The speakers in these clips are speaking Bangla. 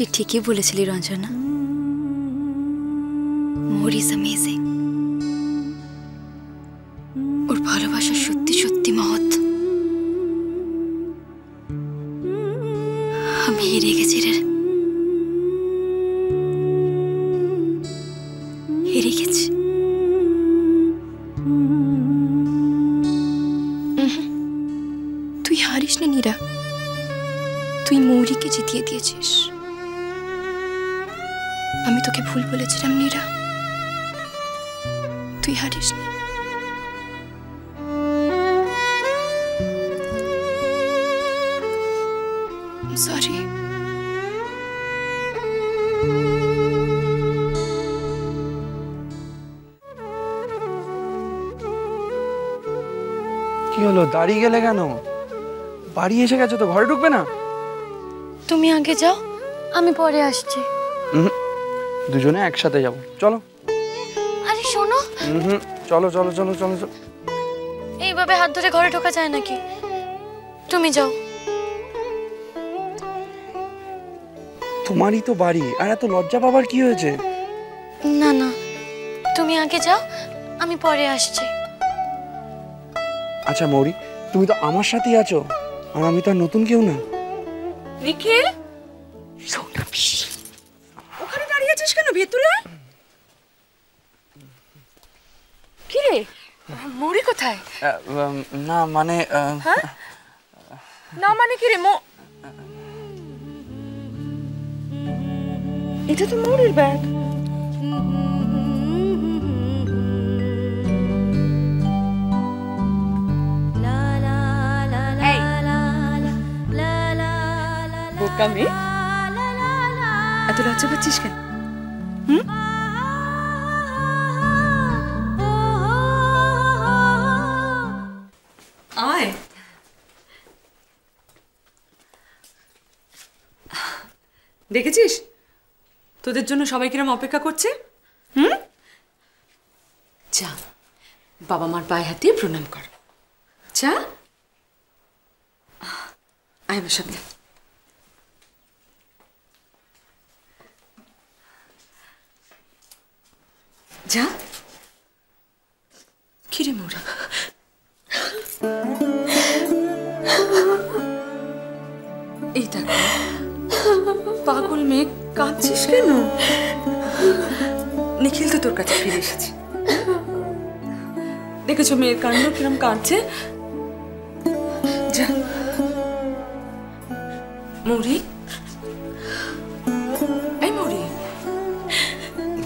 তুই ঠিকই বলেছিলি, রঞ্জনা। মোর ইজ অ্যামেজিং ওর ভালোবাসা সত্যি সত্যি মহৎ। আমি হেরে গেছি রে। হেরে গেছি। তুই হারিস নি নীরা। তুই মৌরিকে জিতিয়ে দিয়েছিস। আমি তোকে ভুল বলেছিলাম নীরা। তুই হারিস নি। সরি কি হলো? দাঁড়িয়ে গেলে কেন? বাড়ি এসে গেছো তো? ঘরে ঢুকবে না? তুমি আগে যাও আমি পরে আসছি। উহুম, দুজনে একসাথে যাব। চলো। আরে শোনো। উহুম, চলো চলো চলো চলো চলো। এইভাবে হাত ধরে ঘরে ঢোকা যায় নাকি? তুমি যাও। তোমারই তো বাড়ি আর এত লজ্জা পাবার কি হয়েছে? না না। তুমি আগে যাও আমি পরে আসছি। আচ্ছা মৌরি তুমি তো আমার সাথেই আছো আর আমি তো আর নতুন কেউ না। নিখিল? ওখানে আছিস কেন ভেতরে? কি রে মুড়ি কোথায়? না মানে হ্যাঁ? না মানে কি রে মো এটা তো মুড়ির ব্যাগ। বোকা মেয়ে এত লজ্জা পাচ্ছিস কেন? দেখেছিস? তোদের জন্য সবাই কিরম অপেক্ষা করছে? হুম? যা, বাবা মার পায়ে হাতে প্রণাম কর। যা। আয় আমার সাথে যা। কিরে মোরা? পাগল মেয়ে কাঁদছিস কেন? নিখিল তো তোর কাছে ফিরে এসেছে। দেখেছ মেয়ের কাণ্ড কিরম কাঁদছে? মৌরি? এই মৌরি।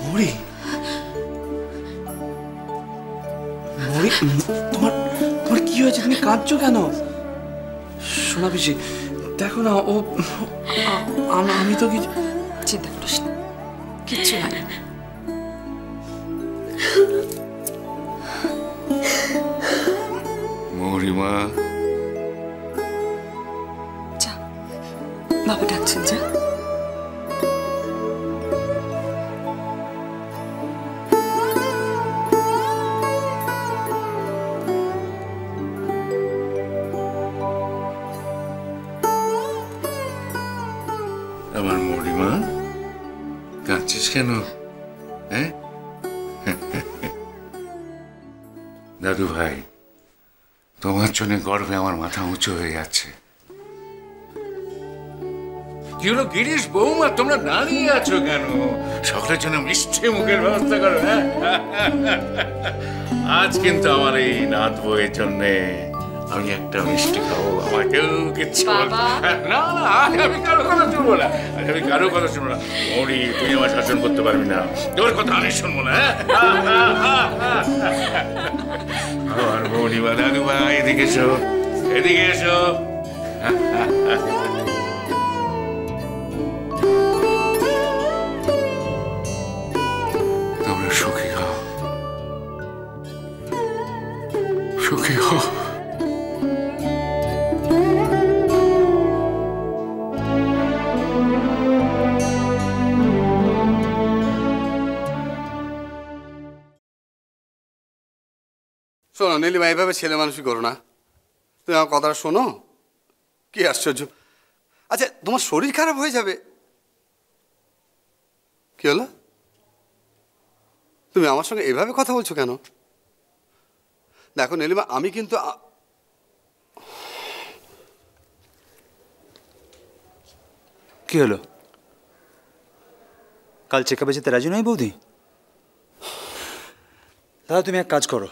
মৌরি? মৌরি তোমার তোমার কি হয়েছে? তুমি কাঁদছো কেন? শোনা পিসি দেখো না ও আমি তো কিছু চিন্তা করিস না। কিচ্ছু হয় না। মৌরিমা যা। বাবা ডাকছেন যা। মৌরিমা কাঁদছিস কেন? হ্যাঁ? দাদু ভাই, তোমার জন্য গর্বে আমার মাথা উঁচু হয়ে যাচ্ছে। গিরিশ বৌমা, তোমরা দাঁড়িয়ে আছো কেন? সকলের জন্য মিষ্টি মুখের ব্যবস্থা করো হ্যাঁ? আজ কিন্তু আমার এই নাত বউয়ের জন্যে আমি একটা মিষ্টি খাব আমার কেউ কিচ্ছু না। না আমি কারও কথা শুনব না। আমি কারও কথা শুনব না। মৌরি তুই আমার শাসন করতে পারবি না। তোর কথা আমি শুনব না হ্যাঁ? আমার মৌরি বা দাদু ভাই এদিকে এসো। এদিকে এসো। শোনো, নীলিমা, এইভাবে ছেলে মানুষই করো না। তুমি আমার কথাটা শোনো। কি আশ্চর্য। আচ্ছা তোমার শরীর খারাপ হয়ে যাবে। কি হলো? তুমি আমার সঙ্গে এভাবে কথা বলছো কেন? দেখো, নীলিমা, আমি কিন্তু কি হলো? কাল চেক আপে যেতে রাজি নয় বৌদি? দাদা তুমি এক কাজ করো।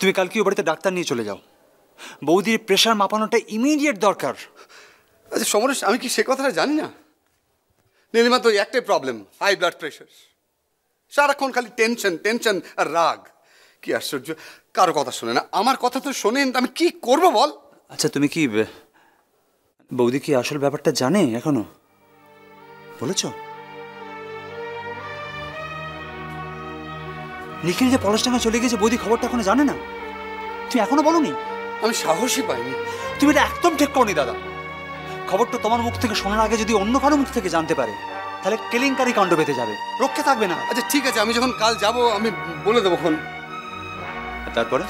তুমি কালকে ও বাড়িতে ডাক্তার নিয়ে চলে যাও। বৌদির প্রেশার মাপানোটা ইমিডিয়েট দরকার। আচ্ছা সমরেশ আমি কি সে কথাটা জানি না? নীলিমা তো একটাই প্রবলেম হাই ব্লাড প্রেশার সারাক্ষণ খালি টেনশন টেনশন আর রাগ। কি আশ্চর্য কারও কথা শোনে না। আমার কথা তো শোনেন আমি কি করব বল? আচ্ছা তুমি কি বৌদি কি আসল ব্যাপারটা জানে এখনও? বলেছ? নিখিল যে পলাশডাঙ্গা চলে গেছে বৌদি খবরটা এখনও জানে না? তুমি এখনও বলনি? আমি সাহসই পাইনি। তুমি এটা একদম ঠিক করনি দাদা। খবরটা তোমার মুখ থেকে শোনার আগে যদি অন্য কারও মুখ থেকে জানতে পারে তাহলে কেলেঙ্কারি কাণ্ড পেতে যাবে। রক্ষে থাকবে না। আচ্ছা ঠিক আছে আমি যখন কাল যাব আমি বলে দেবো খন তারপরে?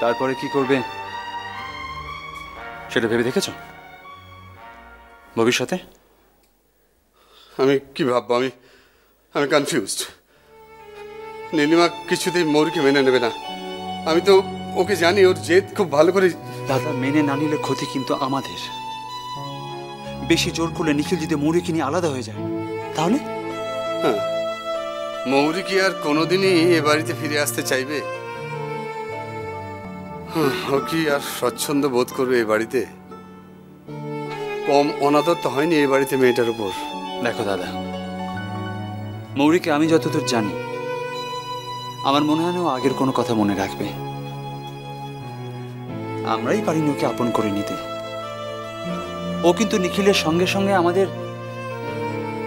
তারপরে কি করবে? সেটা ভেবে দেখেছ? ভবিষ্যতে? আমি কি ভাববো? আমি আমি কনফিউজড নীলিমা কিছুতেই মৌরিকে মেনে নেবে না। আমি তো ওকে জানি ওর জেদ খুব ভালো করে দাদা মেনে না নিলে ক্ষতি কিন্তু আমাদের। বেশি জোর করলে নিখিল যদি মৌরিকে নিয়ে আলাদা হয়ে যায় তাহলে? হ্যাঁ। মৌরি কি আর কোনোদিনই এ বাড়িতে ফিরে আসতে চাইবে? হুঁ, ও কি আর স্বচ্ছন্দ বোধ করবে এ বাড়িতে? কম অনাদর তো হয়নি এই বাড়িতে মেয়েটার উপর। দেখো দাদা মৌরিকে আমি যতদূর জানি আমার মনে হয় না ও আগের কোনো কথা মনে রাখবে। আমরাই পারিনি ওকে আপন করে নিতে। ও কিন্তু নিখিলের সঙ্গে সঙ্গে আমাদের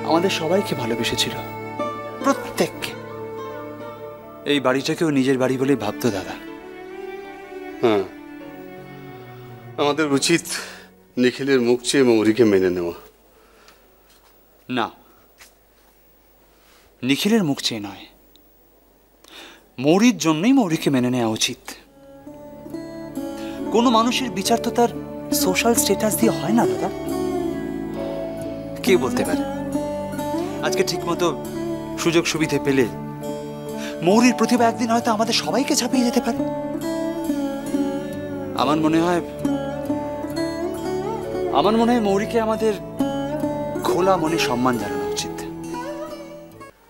আমাদের সবাইকে ভালোবেসেছিল। প্রত্যেককে। এই বাড়িটাকেও নিজের বাড়ি বলেই ভাবতো দাদা। হ্যাঁ। আমাদের উচিত নিখিলের মুখ চেয়ে মৌরিকে মেনে নেওয়া। না। নিখিলের মুখ চেয়ে নয়। মৌরির জন্যই মৌরিকে মেনে নেওয়া উচিত। কোনো মানুষের বিচার তো তার সোশ্যাল স্ট্যাটাস দিয়ে হয় না, দাদা। কে বলতে পারে? আজকে ঠিকমতো সুযোগ সুবিধে পেলে মৌরির প্রতিভা একদিন হয়তো আমাদের সবাইকে ছাপিয়ে যেতে পারে। আমার মনে হয়, আমার মনে হয় মৌরিকে আমাদের খোলা মনে সম্মান উচিত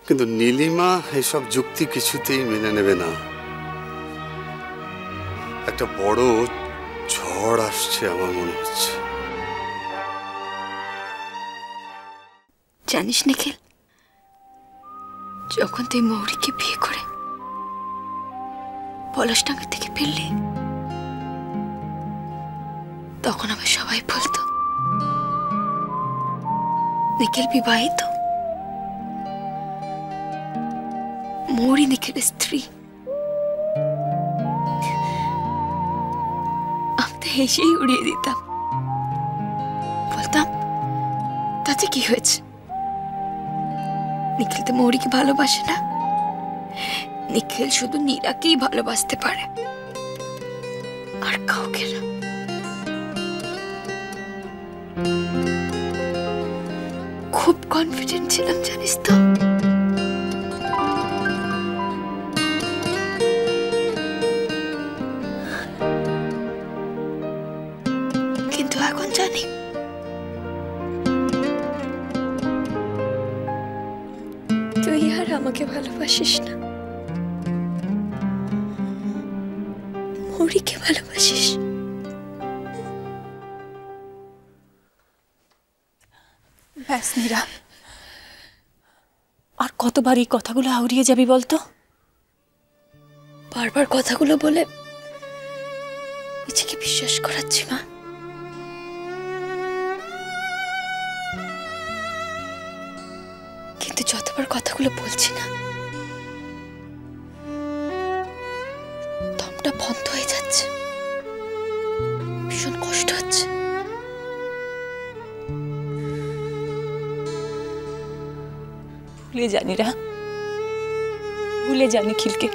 কিন্তু নীলিমা এসব যুক্তি কিছুতেই মেনে নেবে না। একটা বড় ঝড় আসছে আমার মনে হচ্ছে। জানিস নিখিল, যখন তুই মৌরিকে বিয়ে করে পলাশডাঙ্গা থেকে ফিরলি, তখন আমার সবাই বলতো, নিখিল বিবাহিত? মৌরি নিখিলের স্ত্রী আমি হেসেই উড়িয়ে দিতাম বলতাম তাতে কি হয়েছে নিখিল তো মৌরিকে ভালোবাসে না নিখিল শুধু নীরাকেই ভালোবাসতে পারে আর কাউকে না খুব কনফিডেন্ট ছিলাম জানিস তো আমাকে ভালোবাসিস না। মৌরিকে ভালোবাসিস। ব্যাস নীরা। আর কতবার এই কথাগুলো আউড়িয়ে যাবি বলতো? বারবার কথাগুলো বলে নিজেকে বিশ্বাস করাচ্ছি মা। কিন্তু কথাগুলো বলছি না। দমটা বন্ধ হয়ে যাচ্ছে। ভীষণ কষ্ট হচ্ছে। ভুলে জানিরা ভুলে জানি খিলকে।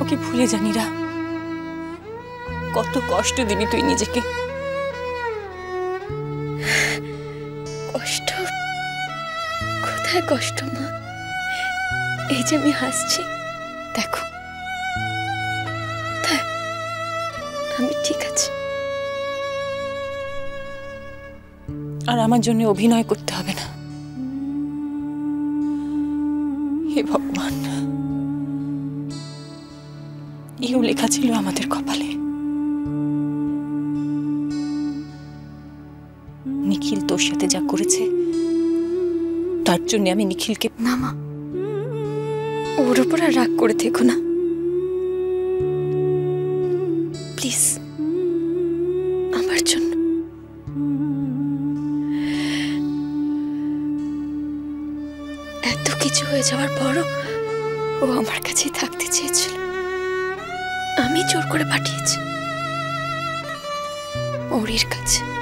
ওকে ভুলে জানিরা কত কষ্ট দিবি তুই নিজেকে। কোথায় কষ্ট, মা? এই যে আমি হাসছি, দেখো। আমি ঠিক আছি। আর আমার জন্য অভিনয় করতে হবে না। হে ভগবান, এও লেখা ছিল আমাদের কপালে। নিখিল তোর সাথে যা করেছে তার জন্য আমি নিখিলকে না, মা। ওর উপর আর রাগ করে থেকো না। প্লিজ, আমার জন্য। এত কিছু হয়ে যাওয়ার পরও ও আমার কাছেই থাকতে চেয়েছিল। আমি জোর করে পাঠিয়েছি। ওরির কাছে।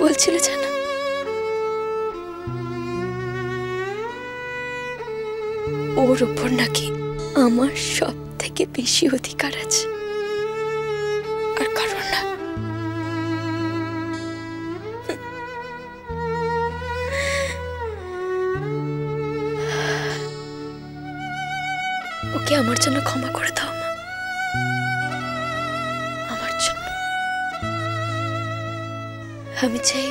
বলছিল জানো ওর উপর নাকি আমার সব থেকে বেশি অধিকার আছে। আর কারণ না। ওকে আমার জন্য ক্ষমা করে দাও, মা। আমি চাই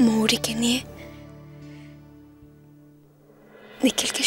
মৌরিকে নিয়ে নিখিলকে